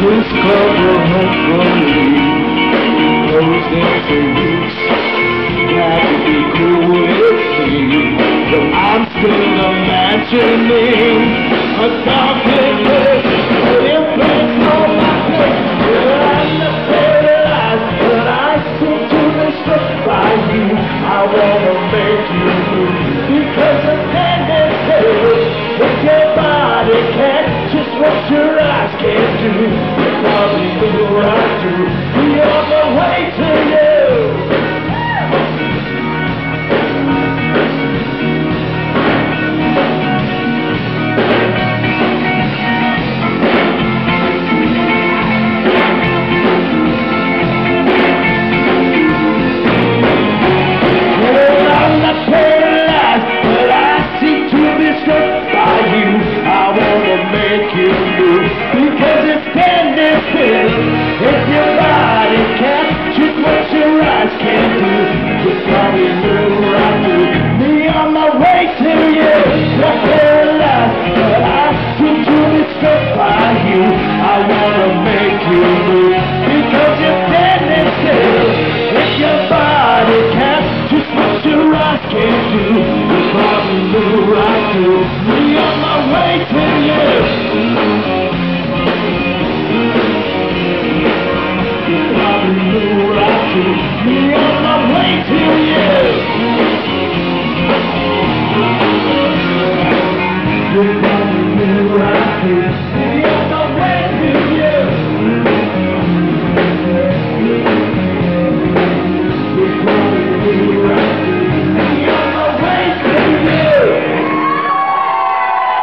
This cover had for me Those days and weeks. That would be cool it seems Though I'm still imagining A darkened that It imprints on my face Well I'm not realize but I seem to be struck by you? I wanna make you move Because a hand in hand With your body catches what you can't do, I'll be the right. make you move because it's pending If your body can just what your eyes can do, just probably on my way to you. Not paralyzed, but I do by you. I wanna make you move because still. If your body can what your eyes can do, probably me on my way to you. me on my way to you.